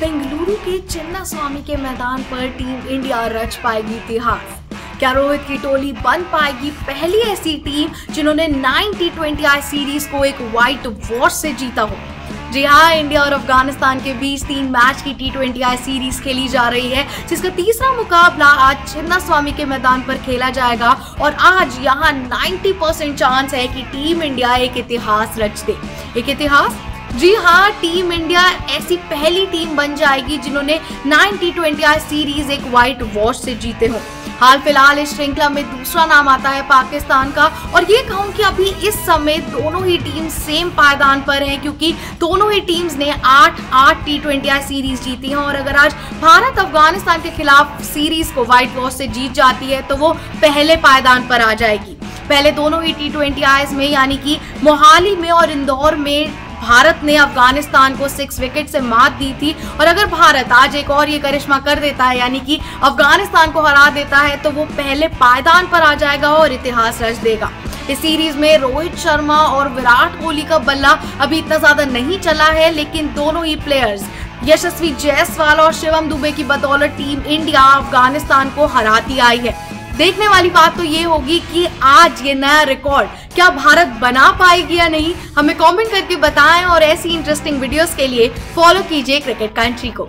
बेंगलुरु के चिन्ना स्वामी के मैदान पर टीम इंडिया रच पाएगी इतिहास। क्या रोहित की टोली बन पाएगी पहली ऐसी टीम जिन्होंने 90 ट्वेंटी आई सीरीज़ को एक व्हाइट वॉश से जीता हो? जी हाँ इंडिया और अफ़गानिस्तान के बीच तीन मैच की टी ट्वेंटी आई सीरीज़ खेली जा रही है, जिसका तीसरा मुकाबला आज चिन्ना स्वामी के मैदान पर खेला जाएगा और आज यहाँ 90 परसेंट चांस है कि टीम इंडिया एक इतिहास रच दे। एक इतिहास जी हाँ टीम इंडिया ऐसी पहली टीम बन जाएगी जिन्होंने 90 ट्वेंटी सीरीज़ एक व्हाइट वॉश से जीते हों। हाल फ़िलहाल इस श्रृंखला में दूसरा नाम आता है पाकिस्तान का और ये कहूँ कि अभी इस समय दोनों ही टीम सेम पायदान पर हैं क्योंकि दोनों ही टीम्स ने आठ आठ टी ट्वेंटी सीरीज़ जीती हैं और अगर आज भारत अफ़गानिस्तान के खिलाफ सीरीज़ को व्हाइट वॉश से जीत जाती है तो वो पहले पायदान पर आ जाएगी। पहले दोनों ही टी ट्वेंटी में, यानी कि मोहाली में और इंदौर में भारत ने अफ़गानिस्तान को सिक्स विकेट से मात दी थी। और अगर भारत आज एक और ये करिश्मा कर देता है, यानी कि अफ़गानिस्तान को हरा देता है तो वो पहले पायदान पर आ जाएगा और इतिहास रच देगा। इस सीरीज़ में रोहित शर्मा और विराट कोहली का बल्ला अभी इतना ज़्यादा नहीं चला है, लेकिन दोनों ही प्लेयर्स यशस्वी जायसवाल और शिवम दुबे की बदौलत टीम इंडिया अफ़गानिस्तान को हराती आई है। देखने वाली बात तो ये होगी कि आज ये नया रिकॉर्ड क्या भारत बना पाएगी या नहीं? हमें कमेंट करके बताएँ और ऐसी इंटरेस्टिंग वीडियोस के लिए फॉलो कीजिए क्रिकेट कंट्री को।